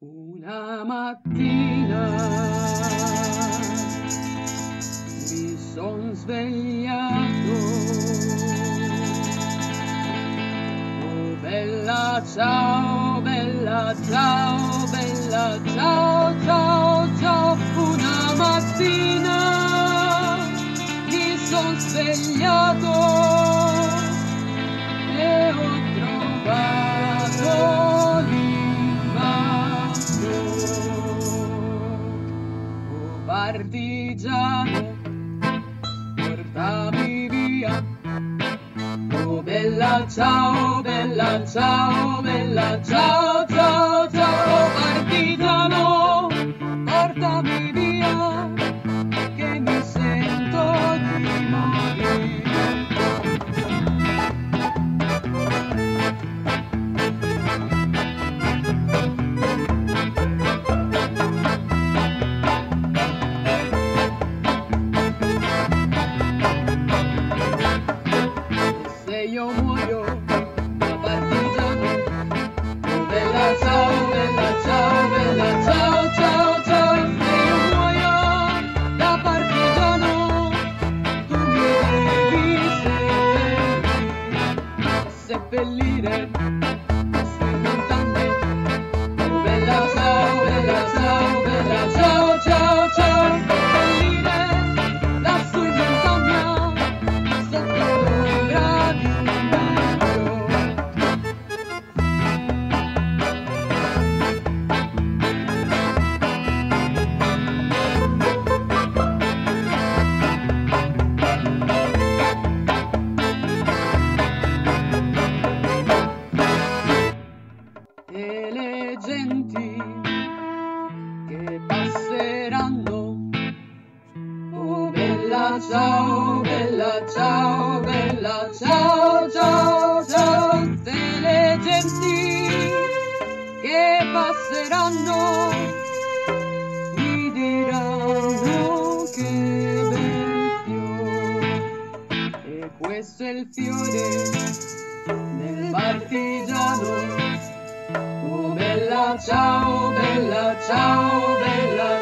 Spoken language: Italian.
Una mattina mi son svegliato. Oh bella ciao, bella ciao, bella ciao, ciao, ciao. Una mattina mi son svegliato partigiano, portami via. Oh bella ciao, bella ciao, bella ciao, ciao, ciao, partigiano, portami via, seppellire, seppellire queste montagne. Oh bella ciao, bella ciao, bella ciao, ciao, ciao. Genti che passeranno. Oh bella ciao, bella ciao, bella ciao, ciao, ciao, tutte le genti che passeranno mi diranno che bel fiore e questo è il fiore del partigiano. Bella ciao, bella ciao, bella